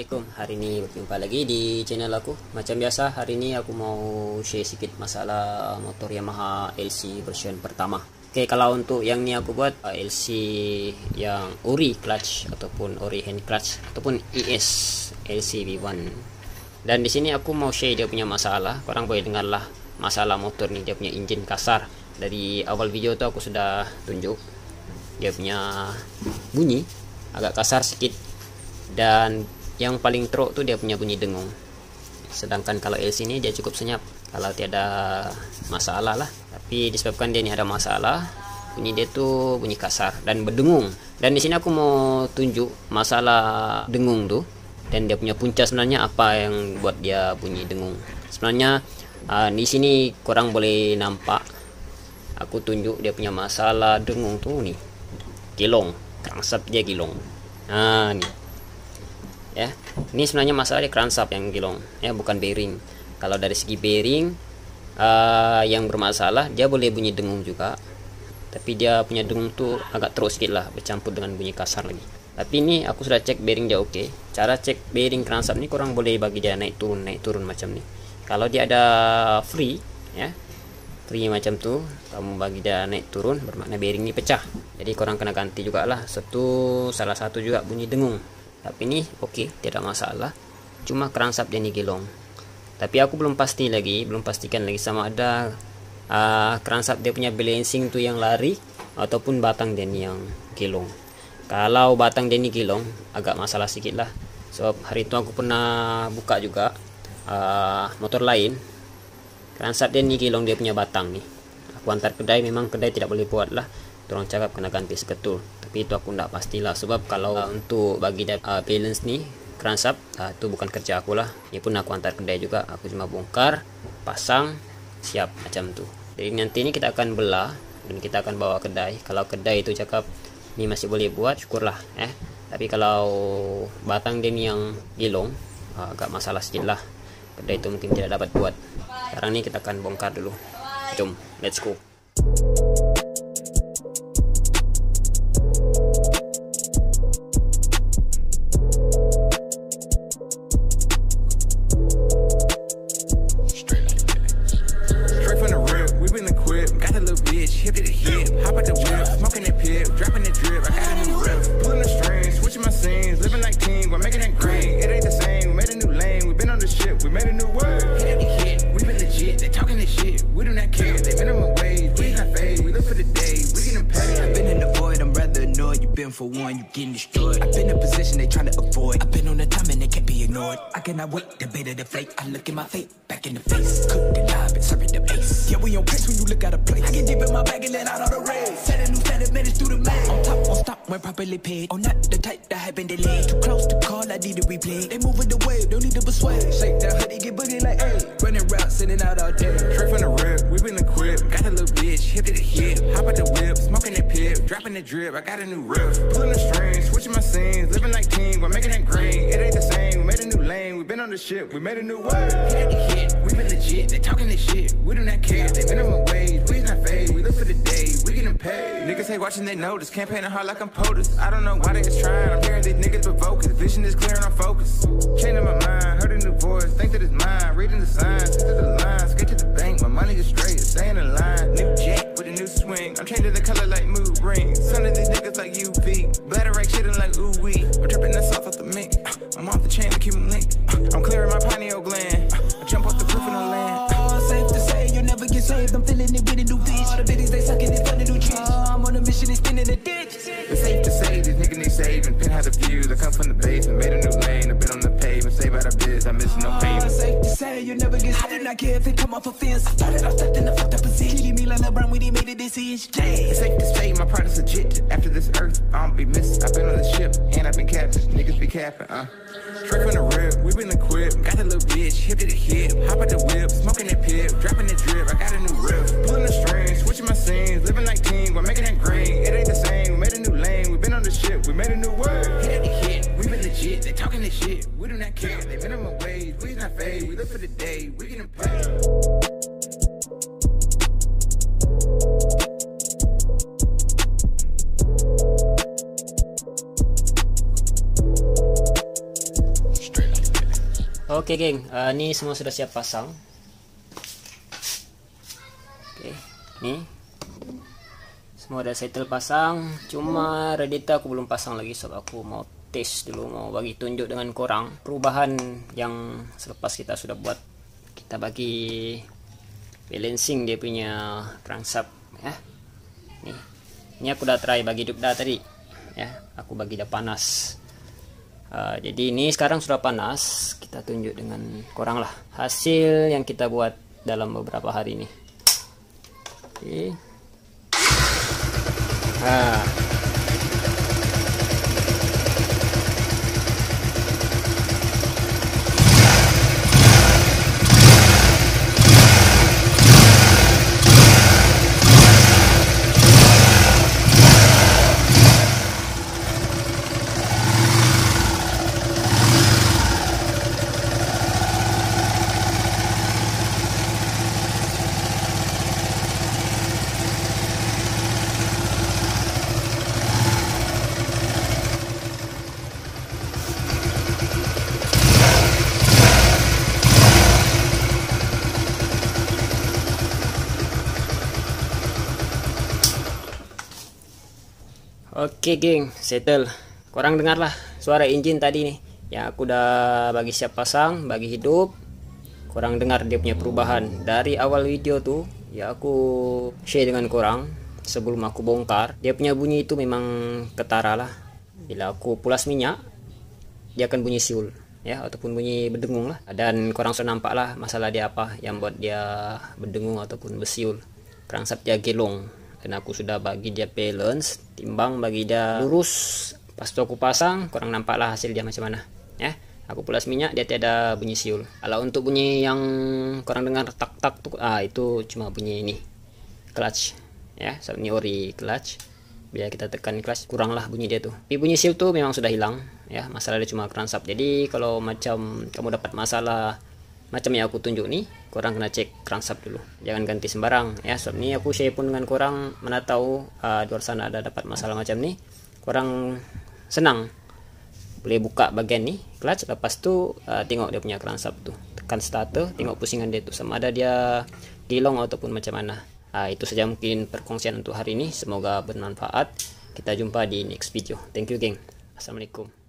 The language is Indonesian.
Assalamualaikum. Hari ini berjumpa lagi di channel aku. Macam biasa, hari ini aku mau share sedikit masalah motor Yamaha LC version pertama. Oke, kalau untuk yang ni aku buat uh, LC yang ori clutch Ataupun ori hand clutch Ataupun ES LC V1 Dan di sini aku mau share dia punya masalah. Korang boleh dengar lah masalah motor ni Dia punya engine kasar. Dari awal video tu aku sudah tunjuk Dia punya bunyi agak kasar sedikit dan yang paling teruk tu dia punya bunyi dengung. Sedangkan kalau LC ni dia cukup senyap. Kalau tiada masalah lah. Tapi disebabkan dia ni ada masalah bunyi dia tu bunyi kasar dan berdengung. Dan di sini aku mau tunjuk masalah dengung tu dan dia punya punca sebenarnya apa yang buat dia bunyi dengung. Sebenarnya uh, di sini korang boleh nampak aku tunjuk dia punya masalah dengung tu ni. Kilong krangsap dia kilong nah ni ya. Ini sebenarnya masalah di crankshaft yang gilong ya bukan bearing kalau dari segi bearing uh, yang bermasalah dia boleh bunyi dengung juga. Tapi dia punya dengung tuh agak terus sedikit lah bercampur dengan bunyi kasar lagi. Tapi ini aku sudah cek bearing dia oke okay. cara cek bearing crankshaft ini kurang boleh bagi dia naik turun naik turun macam ni. Kalau dia ada free ya free macam tu kamu bagi dia naik turun bermakna bearing ini pecah. Jadi korang kena ganti juga lah satu salah satu juga bunyi dengung tapi ini oke okay, tidak masalah. Cuma crankshaft dia ni gilong tapi aku belum pasti lagi belum pastikan lagi sama ada uh, crankshaft dia punya balancing tu yang lari ataupun batang dia ni yang gilong kalau batang dia ni gilong agak masalah sedikit lah. Sebab so, hari itu aku pernah buka juga uh, motor lain. Crankshaft dia ni gilong dia punya batang ni. Aku antar kedai memang kedai tidak boleh buat lah. Orang cakap kena ganti seketul tapi itu aku tidak pastilah. Sebab kalau uh, untuk bagi dia uh, balance ni crankshaft uh, itu bukan kerja aku lah. Ini pun aku antar kedai juga. Aku cuma bongkar pasang siap macam tu. Jadi nanti ni kita akan belah dan kita akan bawa kedai. Kalau kedai itu cakap ni masih boleh buat syukurlah eh. Tapi kalau batang dia ni yang gilong uh, agak masalah sikit lah. Kedai itu mungkin tidak dapat buat. Sekarang ni kita akan bongkar dulu. Jom let's go. for you getting destroyed. I've been in a position they trying to avoid. I've been on the time and they can't be ignored. I cannot wait, the bait of the flake. I look in my fate, back in the face. Cook the live and the base. Yeah, we on pace when you look at a place. I get deep in my bag and let out all the rays. Set a new standard, manage through the maze. On top, on stop, when properly paid. On not the type that have been delayed. Too close to call, I need to replay. They moving the wave, don't need to persuade. Shake that hoodie, get boogie like, hey. Running routes, sending out all day. Straight from the rip, we been equipped. Got a little bitch, hip to the hip. Dropping the drip, I got a new riff. Pulling the strings, switching my scenes. Living like king, we're making it green. It ain't the same, we made a new lane. we been on the ship, we made a new word. Hit we been legit. They talking this shit, we do not care. They minimum wage, we not fade. We look for the day, we getting paid. Niggas hate watching, they notice. Campaigning hard like I'm POTUS. I don't know why they is trying. I'm hearing these niggas provoke it. Vision is clear and I'm focused. Changing my mind, heard a new voice. Think that it's mine. Reading the signs, stick to the lines. Get to the bank, my money is straight. Stay in the line. New jack with a new swing. I'm changing the color like say these saving. Pin had the views. I come from the basement, made a new lane. I've been on the pavement, save out of biz. I miss no pain. It's safe to say you never get. I do not care if it come off a fence. I started off stuck in the fucked up position. Give me like LeBron when he made a decision. Yeah. It's safe to say my product's legit. After this earth, I don't be missing. I've been on the ship and I've been captain. Niggas be capping, uh. Straight from the rip, we been equipped. Got a little bitch, hip to the hip. Hop out the whip, smoking that pip, dropping the drip. I got a new riff. Pulling the strings, switching my scenes. Living like talking this shit, we do not care. They minimum wage, we not fade. We look for the day, we paid. oke geng. Uh, ini semua sudah siap pasang. Oke nih semua udah settle pasang. Cuma Reddit aku belum pasang lagi so aku mau tes dulu mau bagi tunjuk dengan korang perubahan yang selepas kita sudah buat kita bagi balancing dia punya crankshaft ya. Nih ini aku udah try bagi hidup dah tadi ya. Aku bagi dah panas. Uh, jadi ini sekarang sudah panas kita tunjuk dengan korang lah. Hasil yang kita buat dalam beberapa hari ini. Okay. Ah. Oke geng, settle. Korang dengarlah suara engine tadi nih. Ya aku udah bagi siap pasang, bagi hidup. Korang dengar dia punya perubahan dari awal video tuh. Ya aku share dengan korang sebelum aku bongkar. Dia punya bunyi itu memang ketara lah. Bila aku pulas minyak, dia akan bunyi siul ya ataupun bunyi berdengung lah dan korang sudah nampak lah masalah dia apa yang buat dia berdengung ataupun bersiul kerangsa dia gelong dan aku sudah bagi dia balance timbang bagi dia lurus. Pas aku pasang kurang nampak lah hasil dia macam mana. Ya aku pulas minyak dia tiada bunyi siul. Kalau untuk bunyi yang kurang dengar tak tak tuh ah itu cuma bunyi ini clutch. Ya ini ori clutch. Biar kita tekan clutch kurang lah bunyi dia tuh tapi bunyi siul tuh memang sudah hilang. Ya masalah dia cuma crankshaft jadi kalau macam kamu dapat masalah macam yang aku tunjuk nih korang kena cek crankshaft dulu. Jangan ganti sembarang. Ya sebab ni aku share pun dengan korang mana tahu uh, luar sana ada dapat masalah macam ni. Korang senang. Boleh buka bagian ni clutch. Lepas tu uh, tengok dia punya crankshaft tu. Tekan starter tengok pusingan dia tu. Sama ada dia gilong ataupun macam mana. Uh, itu saja mungkin perkongsian untuk hari ini semoga bermanfaat. Kita jumpa di next video. Thank you geng. Assalamualaikum